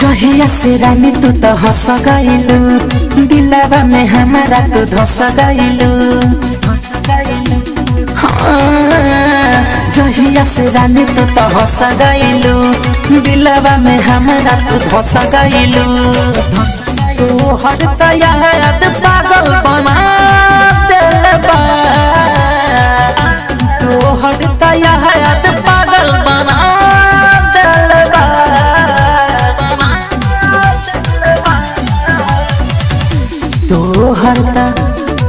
जहिया से रानी तू तो हंस गइलू। दिलवा में हमारा तू धस गइलू। हाँ, जहिया से रानी तू तो हंस गइलू। दिलवा में हमारा तू धस गइलू। तू हर याद पागल बना देलबा तोहरता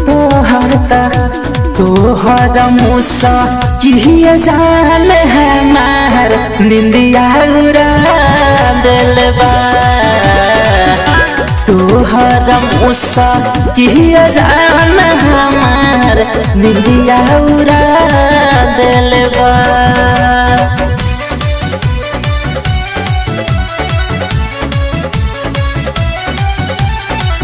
तोहरता, तोहर मुसा, किए जान हमार निंदिया उड़ा दिलबा तोहर मुसा, किए जान हमार निंदिया उड़ा दिलबा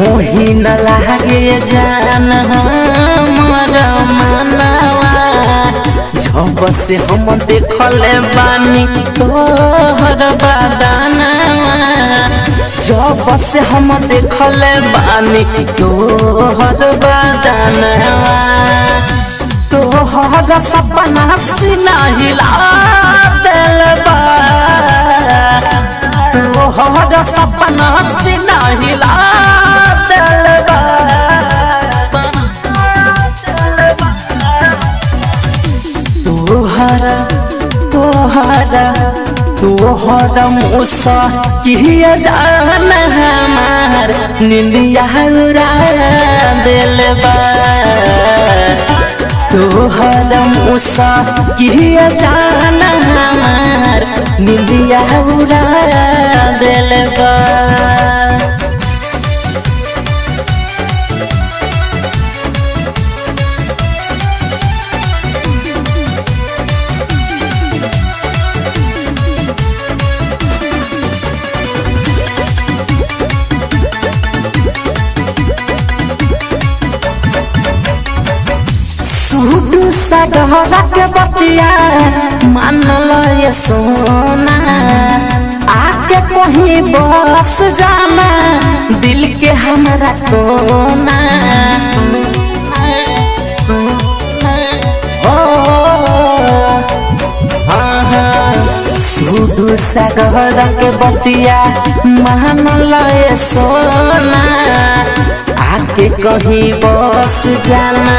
कोही न लागे जान हमर मनवा जब से हम देखल बानी तोहर बदनवा जब से हम देखल बानी तोहर बदनवा तोहर सपना सिना हिला दिलबा तोहर सपना सिना हिला दिलबा तोहरा जान हमार निंदिया दिलबा तोहरा मुसा किया जान हमार निंदिया उड़ा सूट सगहरा के बतिया मान लो ये आके कहीं बस जाना, दिल के हमरा कोना सगहरा के बतिया मान लो ये सोना आके कहीं बस जाना,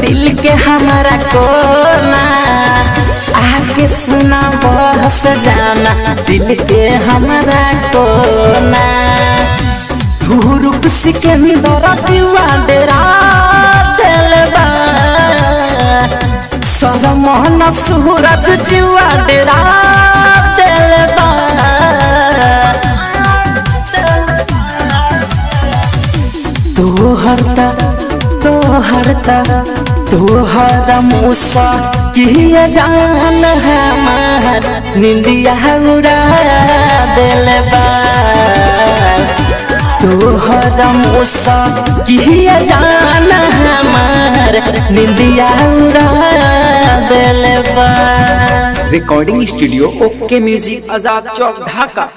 दिल के हमारा कोना। आके सुना बस जाना, दिल के हमारा कोना। धूरुप सिकंदर जीवा डेरा दिलबा सर मोहन सूरज जीवा डेरा तोहर मुसा किया जान हमार निंदिया उड़ा दिलबा तोहर मुसा किया जान हमार निंदिया उड़ा recording studio okay music Azad Chowk Dhaka